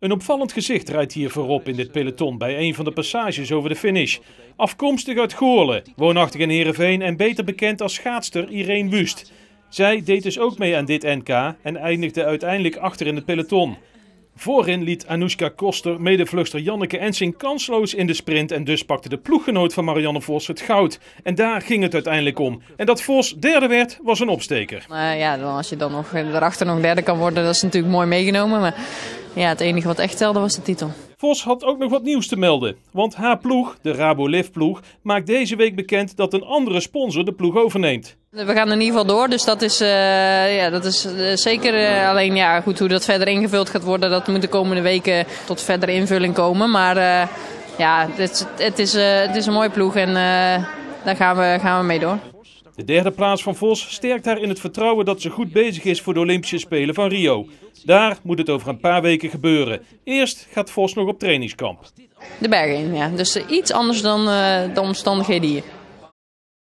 Een opvallend gezicht rijdt hier voorop in dit peloton bij een van de passages over de finish. Afkomstig uit Goorlen, woonachtig in Heerenveen en beter bekend als schaatster Irene Wust. Zij deed dus ook mee aan dit NK en eindigde uiteindelijk achter in het peloton. Voorin liet Anoushka Koster medevluchter Janneke Ensing kansloos in de sprint en dus pakte de ploeggenoot van Marianne Vos het goud. En daar ging het uiteindelijk om. En dat Vos derde werd, was een opsteker. Uh, ja, dan als je dan nog erachter nog derde kan worden, dat is natuurlijk mooi meegenomen. Maar ja, het enige wat echt telde was de titel. Vos had ook nog wat nieuws te melden. Want haar ploeg, de Rabo Liv ploeg, maakt deze week bekend dat een andere sponsor de ploeg overneemt. We gaan in ieder geval door, dus dat is, uh, ja, dat is uh, zeker. Uh, alleen ja, goed, hoe dat verder ingevuld gaat worden, dat moet de komende weken tot verdere invulling komen. Maar ja, het, het, is, het is een mooie ploeg en daar gaan we, gaan we mee door. De derde plaats van Vos sterkt haar in het vertrouwen dat ze goed bezig is voor de Olympische Spelen van Rio. Daar moet het over een paar weken gebeuren. Eerst gaat Vos nog op trainingskamp. De bergen ja. Dus iets anders dan de omstandigheden hier.